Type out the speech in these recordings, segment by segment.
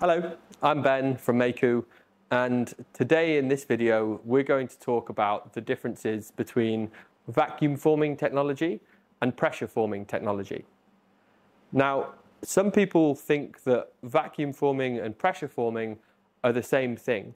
Hello, I'm Ben from Mayku and today in this video we're going to talk about the differences between vacuum forming technology and pressure forming technology. Now some people think that vacuum forming and pressure forming are the same thing.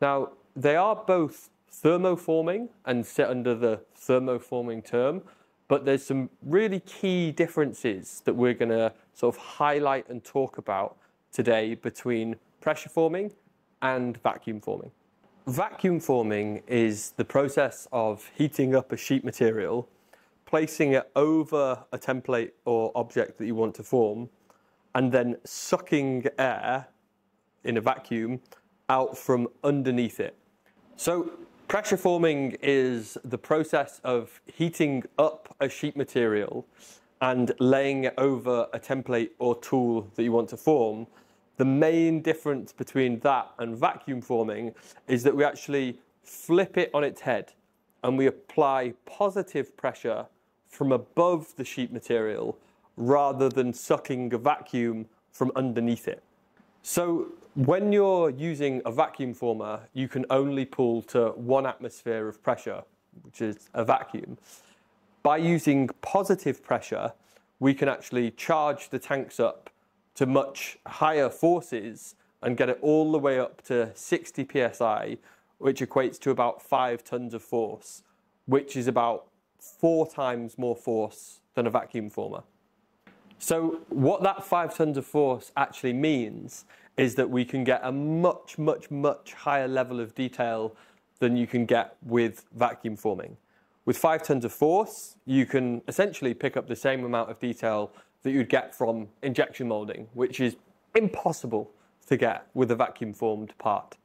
Now they are both thermoforming and sit under the thermoforming term but there's some really key differences that we're going to sort of highlight and talk about today between pressure forming and vacuum forming. Vacuum forming is the process of heating up a sheet material, placing it over a template or object that you want to form, and then sucking air in a vacuum out from underneath it. So pressure forming is the process of heating up a sheet material and laying it over a template or tool that you want to form the main difference between that and vacuum forming is that we actually flip it on its head and we apply positive pressure from above the sheet material rather than sucking a vacuum from underneath it. So when you're using a vacuum former, you can only pull to one atmosphere of pressure, which is a vacuum. By using positive pressure, we can actually charge the tanks up to much higher forces and get it all the way up to 60 psi, which equates to about five tons of force, which is about four times more force than a vacuum former. So what that five tons of force actually means is that we can get a much, much, much higher level of detail than you can get with vacuum forming. With five tons of force, you can essentially pick up the same amount of detail that you'd get from injection molding, which is impossible to get with a vacuum formed part.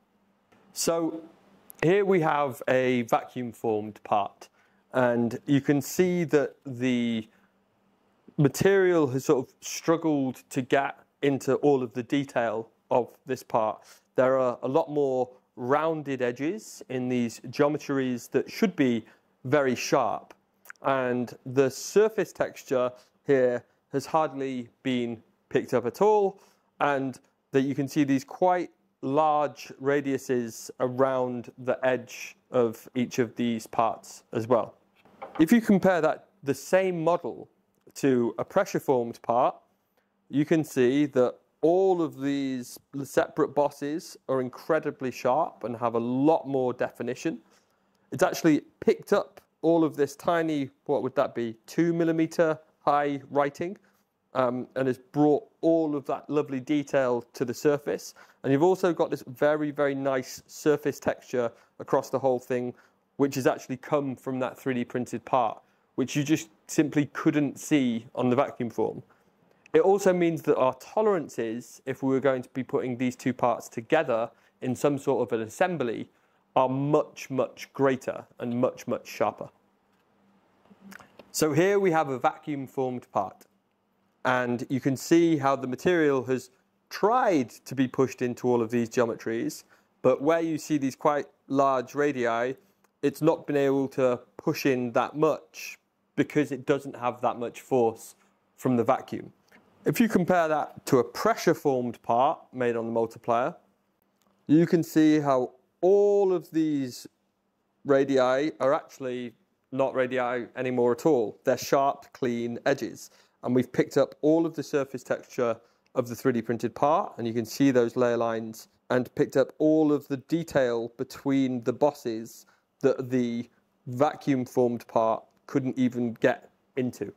So here we have a vacuum formed part and you can see that the material has sort of struggled to get into all of the detail of this part. There are a lot more rounded edges in these geometries that should be very sharp and the surface texture here has hardly been picked up at all, and that you can see these quite large radiuses around the edge of each of these parts as well. If you compare that the same model to a pressure formed part, you can see that all of these separate bosses are incredibly sharp and have a lot more definition. It's actually picked up all of this tiny, what would that be, two millimeter high writing um, and has brought all of that lovely detail to the surface. And you've also got this very, very nice surface texture across the whole thing, which has actually come from that 3D printed part, which you just simply couldn't see on the vacuum form. It also means that our tolerances, if we were going to be putting these two parts together in some sort of an assembly, are much, much greater and much, much sharper. So here we have a vacuum formed part. And you can see how the material has tried to be pushed into all of these geometries, but where you see these quite large radii, it's not been able to push in that much because it doesn't have that much force from the vacuum. If you compare that to a pressure formed part made on the multiplier, you can see how all of these radii are actually not radii anymore at all. They're sharp, clean edges. And we've picked up all of the surface texture of the 3D printed part, and you can see those layer lines, and picked up all of the detail between the bosses that the vacuum formed part couldn't even get into.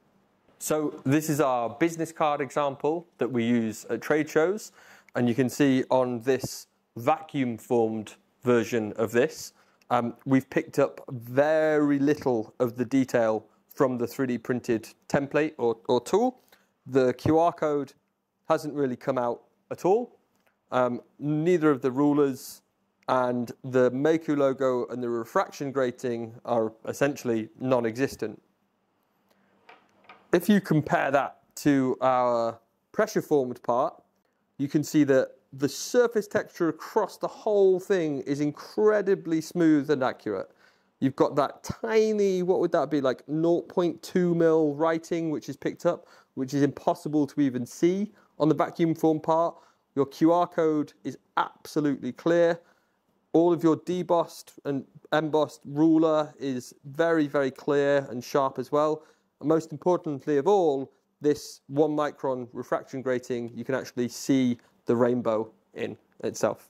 So this is our business card example that we use at trade shows. And you can see on this vacuum formed version of this, um, we've picked up very little of the detail from the 3D printed template or, or tool. The QR code hasn't really come out at all. Um, neither of the rulers and the Mayku logo and the refraction grating are essentially non-existent. If you compare that to our pressure formed part, you can see that the surface texture across the whole thing is incredibly smooth and accurate. You've got that tiny, what would that be, like 0.2 mil writing, which is picked up, which is impossible to even see on the vacuum form part, your QR code is absolutely clear. All of your debossed and embossed ruler is very, very clear and sharp as well. And most importantly of all, this one micron refraction grating, you can actually see the rainbow in itself.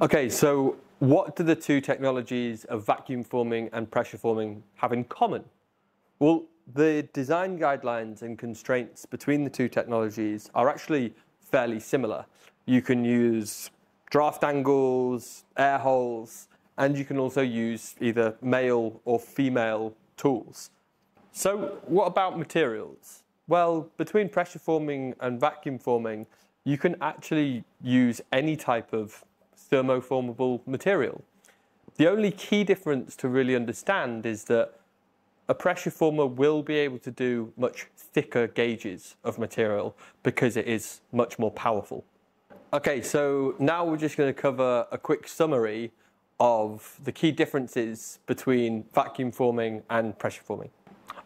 Okay, so what do the two technologies of vacuum forming and pressure forming have in common? Well, the design guidelines and constraints between the two technologies are actually fairly similar. You can use draft angles, air holes, and you can also use either male or female tools. So what about materials? Well, between pressure forming and vacuum forming, you can actually use any type of thermoformable material. The only key difference to really understand is that a pressure former will be able to do much thicker gauges of material because it is much more powerful. Okay, so now we're just going to cover a quick summary of the key differences between vacuum forming and pressure forming.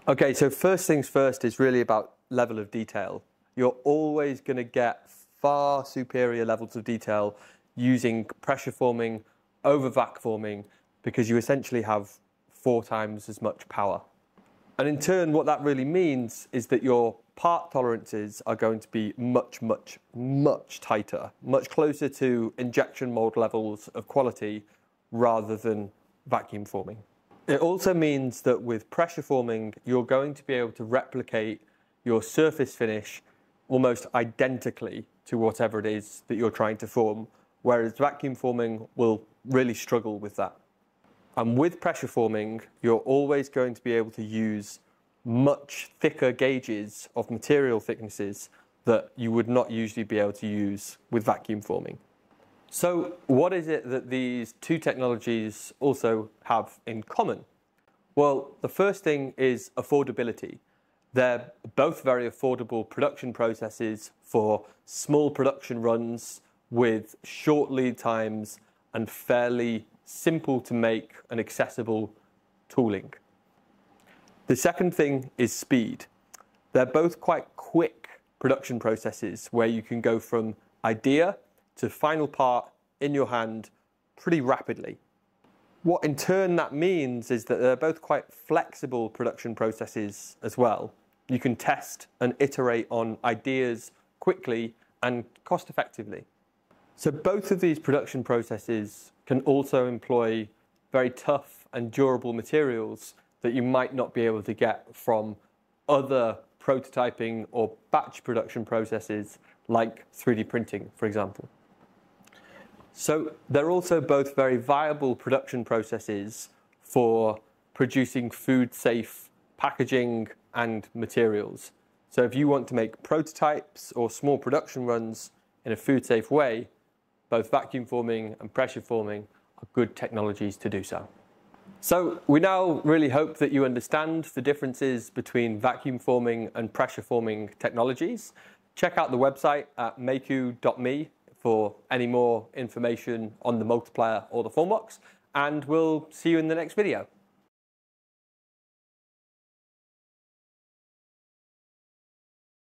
Okay, so first things first is really about level of detail. You're always going to get far superior levels of detail using pressure forming over vac forming because you essentially have four times as much power. And in turn, what that really means is that your part tolerances are going to be much, much, much tighter, much closer to injection mold levels of quality rather than vacuum forming. It also means that with pressure forming, you're going to be able to replicate your surface finish almost identically to whatever it is that you're trying to form, whereas vacuum forming will really struggle with that. And with pressure forming, you're always going to be able to use much thicker gauges of material thicknesses that you would not usually be able to use with vacuum forming. So what is it that these two technologies also have in common? Well, the first thing is affordability. They're both very affordable production processes for small production runs with short lead times and fairly simple to make and accessible tooling. The second thing is speed. They're both quite quick production processes where you can go from idea to final part in your hand pretty rapidly. What in turn that means is that they're both quite flexible production processes as well. You can test and iterate on ideas quickly and cost effectively. So both of these production processes can also employ very tough and durable materials that you might not be able to get from other prototyping or batch production processes like 3D printing, for example. So they're also both very viable production processes for producing food safe packaging and materials. So if you want to make prototypes or small production runs in a food safe way, both vacuum forming and pressure forming are good technologies to do so. So we now really hope that you understand the differences between vacuum forming and pressure forming technologies. Check out the website at mayku.me for any more information on the multiplier or the formworks, and we'll see you in the next video.